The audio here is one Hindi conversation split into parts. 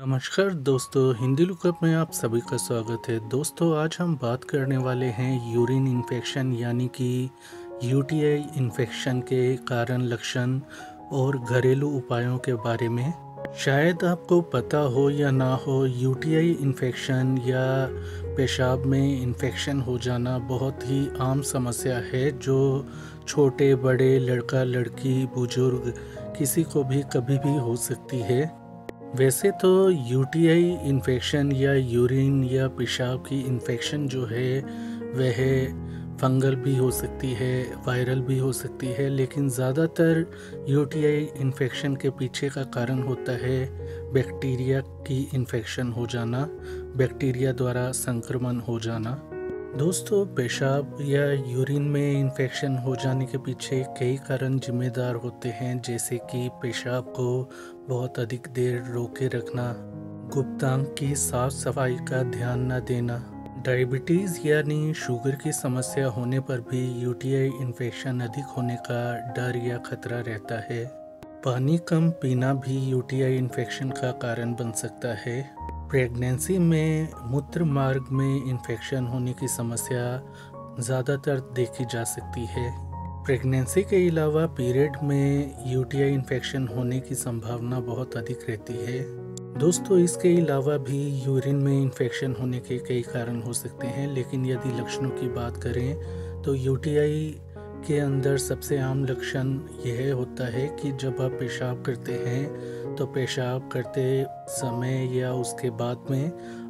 नमस्कार दोस्तों, हिंदी लुकअप में आप सभी का स्वागत है। दोस्तों, आज हम बात करने वाले हैं यूरिन इन्फेक्शन, यानी कि यूटीआई इन्फेक्शन के कारण लक्षण और घरेलू उपायों के बारे में। शायद आपको पता हो या ना हो, यूटीआई इन्फेक्शन या पेशाब में इन्फेक्शन हो जाना बहुत ही आम समस्या है, जो छोटे, बड़े, लड़का, लड़की, बुज़ुर्ग किसी को भी कभी भी हो सकती है। वैसे तो यूटीआई इन्फेक्शन या यूरिन या पेशाब की इन्फेक्शन जो है, वह फंगल भी हो सकती है वायरल भी हो सकती है, लेकिन ज़्यादातर यूटीआई इन्फेक्शन के पीछे का कारण होता है बैक्टीरिया की इन्फेक्शन हो जाना बैक्टीरिया द्वारा संक्रमण हो जाना। दोस्तों, पेशाब या यूरिन में इन्फेक्शन हो जाने के पीछे कई कारण जिम्मेदार होते हैं, जैसे कि पेशाब को बहुत अधिक देर रोके रखना, गुप्तांग की साफ़ सफ़ाई का ध्यान न देना डायबिटीज़ यानी शुगर की समस्या होने पर भी यूटीआई इन्फेक्शन अधिक होने का डर या खतरा रहता है। पानी कम पीना भी यूटीआई इन्फेक्शन का कारण बन सकता है। प्रेगनेंसी में, मूत्र मार्ग में इन्फेक्शन होने की समस्या ज़्यादातर देखी जा सकती है। प्रेगनेंसी के अलावा पीरियड में यूटीआई इन्फेक्शन होने की संभावना बहुत अधिक रहती है। दोस्तों, इसके अलावा भी यूरिन में इन्फेक्शन होने के कई कारण हो सकते हैं, लेकिन यदि लक्षणों की बात करें तो यूटीआई के अंदर सबसे आम लक्षण यह होता है कि जब आप पेशाब करते हैं तो पेशाब करते समय या उसके बाद में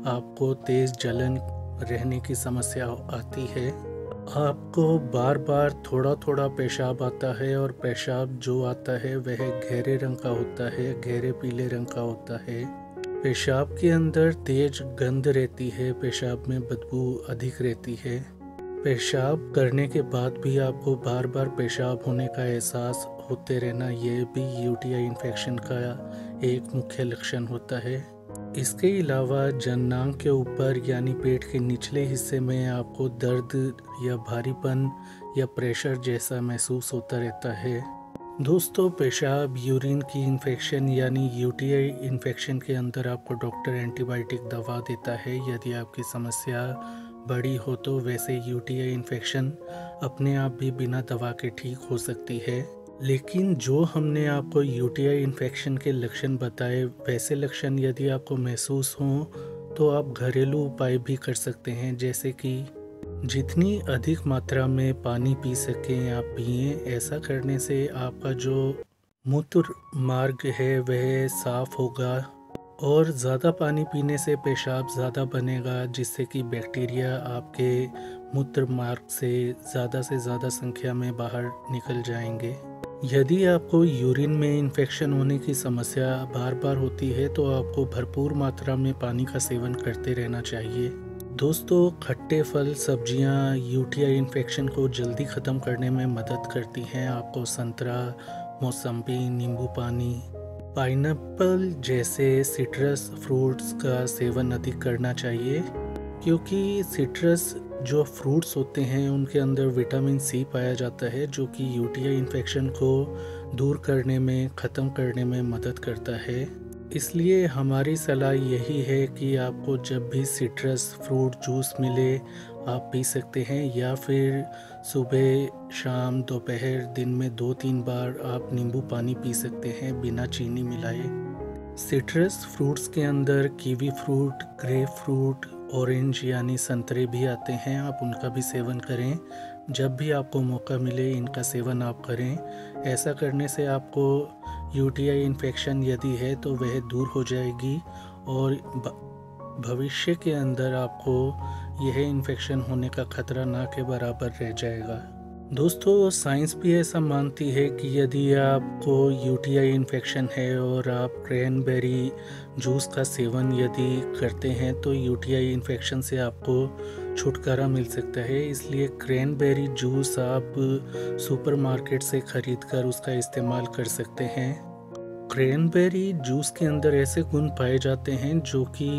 आपको तेज़ जलन रहने की समस्या आती है। आपको बार बार थोड़ा थोड़ा पेशाब आता है और पेशाब जो आता है वह गहरे रंग का होता है, गहरे पीले रंग का होता है। पेशाब के अंदर तेज गंध रहती है, पेशाब में बदबू अधिक रहती है। पेशाब करने के बाद भी आपको बार बार पेशाब होने का एहसास होते रहना यह भी यूटीआई इन्फेक्शन का एक मुख्य लक्षण होता है। इसके अलावा जननांग के ऊपर, यानी पेट के निचले हिस्से में आपको दर्द या भारीपन या प्रेशर जैसा महसूस होता रहता है। दोस्तों, पेशाब, यूरिन की इन्फेक्शन, यानी यूटीआई इन्फेक्शन के अंदर आपको डॉक्टर एंटीबायोटिक दवा देता है, यदि आपकी समस्या बड़ी हो तो वैसे यूटीआई इन्फेक्शन अपने आप भी बिना दवा के ठीक हो सकती है। लेकिन जो हमने आपको यूटीआई इन्फेक्शन के लक्षण बताए, वैसे लक्षण यदि आपको महसूस हों तो आप घरेलू उपाय भी कर सकते हैं, जैसे कि जितनी अधिक मात्रा में पानी पी सकें, आप पिए, ऐसा करने से आपका जो मूत्र मार्ग है, वह साफ़ होगा। और ज़्यादा पानी पीने से पेशाब ज़्यादा बनेगा, जिससे कि बैक्टीरिया आपके मूत्र मार्ग से ज़्यादा से ज़्यादा संख्या में बाहर निकल जाएँगे। यदि आपको यूरिन में इन्फेक्शन होने की समस्या बार बार होती है तो आपको भरपूर मात्रा में पानी का सेवन करते रहना चाहिए। दोस्तों, खट्टे फल, सब्ज़ियाँ यूटीआई इन्फेक्शन को जल्दी ख़त्म करने में मदद करती हैं आपको संतरा मौसम्बी नींबू पानी पाइनएप्पल जैसे सिट्रस फ्रूट्स का सेवन अधिक करना चाहिए, क्योंकि सिट्रस जो फ्रूट्स होते हैं, उनके अंदर विटामिन सी पाया जाता है, जो कि यूटीआई इन्फेक्शन को दूर करने में, ख़त्म करने में मदद करता है। इसलिए हमारी सलाह यही है कि आपको जब भी सिट्रस फ्रूट जूस मिले, आप पी सकते हैं या फिर सुबह, शाम, दोपहर, दिन में दो तीन बार आप नींबू पानी पी सकते हैं बिना चीनी मिलाए। सिट्रस फ्रूट्स के अंदर kiwi fruit grapefruit orange यानी संतरे भी आते हैं, आप उनका भी सेवन करें। जब भी आपको मौका मिले, इनका सेवन आप करें। ऐसा करने से आपको यूटीआई इन्फेक्शन यदि है तो वह दूर हो जाएगी और भविष्य के अंदर आपको यह इन्फेक्शन होने का खतरा ना के बराबर रह जाएगा। दोस्तों, साइंस भी ऐसा मानती है कि यदि आपको यूटीआई इन्फेक्शन है और आप क्रैनबेरी जूस का सेवन यदि करते हैं तो यूटीआई इन्फेक्शन से आपको छुटकारा मिल सकता है। इसलिए क्रैनबेरी जूस आप सुपरमार्केट से ख़रीद कर उसका इस्तेमाल कर सकते हैं। क्रैनबेरी जूस के अंदर ऐसे गुण पाए जाते हैं जो कि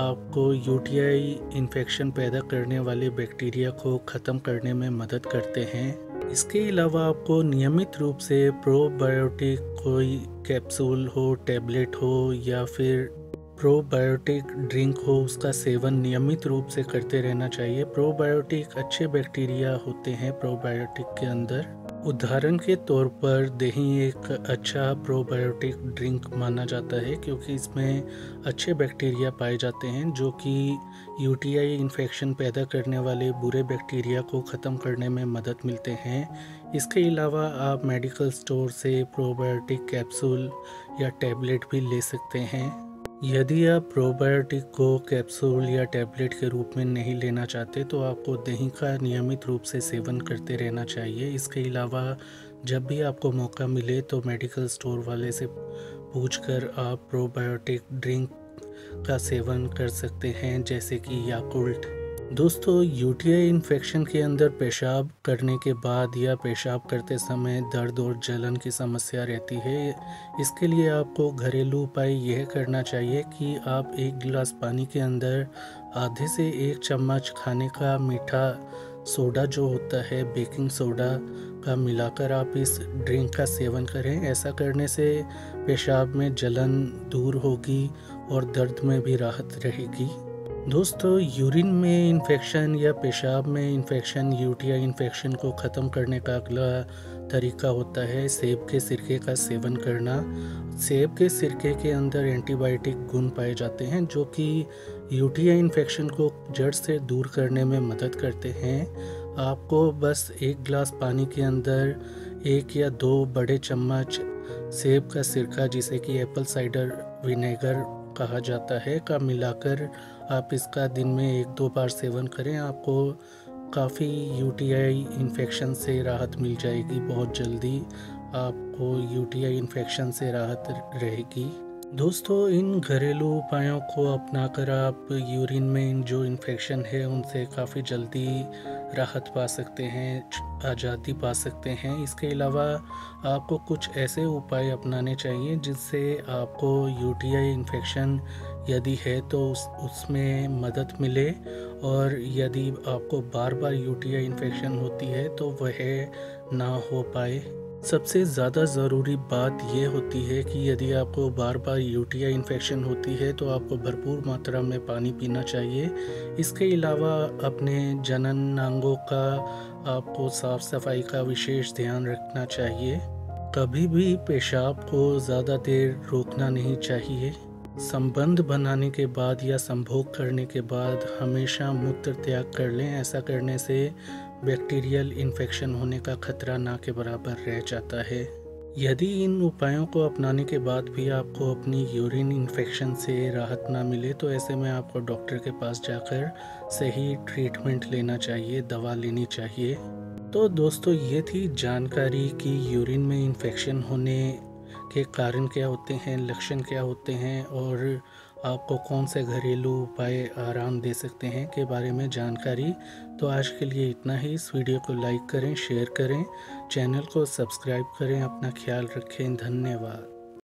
आपको यूटीआई इन्फेक्शन पैदा करने वाले बैक्टीरिया को ख़त्म करने में मदद करते हैं। इसके अलावा आपको नियमित रूप से प्रोबायोटिक कोई कैप्सूल हो, टैबलेट हो या फिर प्रोबायोटिक ड्रिंक हो, उसका सेवन नियमित रूप से करते रहना चाहिए। प्रोबायोटिक अच्छे बैक्टीरिया होते हैं प्रोबायोटिक के अंदर। उदाहरण के तौर पर दही एक अच्छा प्रोबायोटिक ड्रिंक माना जाता है, क्योंकि इसमें अच्छे बैक्टीरिया पाए जाते हैं, जो कि यूटीआई इन्फेक्शन पैदा करने वाले बुरे बैक्टीरिया को ख़त्म करने में मदद मिलते हैं। इसके अलावा आप मेडिकल स्टोर से प्रोबायोटिक कैप्सूल या टैबलेट भी ले सकते हैं। यदि आप प्रोबायोटिक को कैप्सूल या टैबलेट के रूप में नहीं लेना चाहते तो आपको दही का नियमित रूप से सेवन करते रहना चाहिए। इसके अलावा, जब भी आपको मौका मिले तो मेडिकल स्टोर वाले से पूछकर आप प्रोबायोटिक ड्रिंक का सेवन कर सकते हैं, जैसे कि याकुल्ट। दोस्तों, यूटीआई इन्फेक्शन के अंदर पेशाब करने के बाद या पेशाब करते समय दर्द और जलन की समस्या रहती है। इसके लिए आपको घरेलू उपाय यह करना चाहिए कि आप एक गिलास पानी के अंदर आधे से एक चम्मच खाने का मीठा सोडा जो होता है बेकिंग सोडा का मिलाकर आप इस ड्रिंक का सेवन करें। ऐसा करने से पेशाब में जलन दूर होगी और दर्द में भी राहत रहेगी। दोस्तों, यूरिन में इन्फेक्शन या पेशाब में इन्फेक्शन यूटीआई इन्फेक्शन को ख़त्म करने का अगला तरीका होता है सेब के सिरके का सेवन करना। सेब के सिरके के अंदर एंटीबायोटिक गुण पाए जाते हैं जो कि यूटीआई इन्फेक्शन को जड़ से दूर करने में मदद करते हैं। आपको बस एक गिलास पानी के अंदर एक या दो बड़े चम्मच सेब का सिरका, जिसे कि एप्पल साइडर विनेगर कहा जाता है, का मिलाकर आप इसका दिन में एक दो बार सेवन करें, आपको काफ़ी यूटीआई इन्फेक्शन से राहत मिल जाएगी बहुत जल्दी। आपको यूटीआई इन्फेक्शन से राहत रहेगी। दोस्तों, इन घरेलू उपायों को अपनाकर आप यूरिन में जो इन्फेक्शन है, उनसे काफ़ी जल्दी राहत पा सकते हैं, आज़ादी पा सकते हैं। इसके अलावा आपको कुछ ऐसे उपाय अपनाने चाहिए जिससे आपको यूटीआई इन्फेक्शन यदि है तो उस, उसमें मदद मिले और यदि आपको बार बार यूटीआई इन्फेक्शन होती है तो वह ना हो पाए। सबसे ज़्यादा ज़रूरी बात यह होती है कि यदि आपको बार बार यूटीआई इन्फेक्शन होती है तो आपको भरपूर मात्रा में पानी पीना चाहिए। इसके अलावा अपने जनन नांगों का, आपको साफ़ सफ़ाई का विशेष ध्यान रखना चाहिए। कभी भी पेशाब को ज़्यादा देर रोकना नहीं चाहिए। संबंध बनाने के बाद या संभोग करने के बाद हमेशा मूत्र त्याग कर लें। ऐसा करने से बैक्टीरियल इन्फेक्शन होने का खतरा ना के बराबर रह जाता है। यदि इन उपायों को अपनाने के बाद भी आपको अपनी यूरिन इन्फेक्शन से राहत ना मिले तो ऐसे में आपको डॉक्टर के पास जाकर सही ट्रीटमेंट लेना चाहिए, दवा लेनी चाहिए। तो दोस्तों, ये थी जानकारी कि यूरिन में इन्फेक्शन होने के कारण क्या होते हैं, लक्षण क्या होते हैं और आपको कौन से घरेलू उपाय आराम दे सकते हैं के बारे में जानकारी? तो आज के लिए इतना ही। इस वीडियो को लाइक करें, शेयर करें, चैनल को सब्सक्राइब करें, अपना ख्याल रखें। धन्यवाद।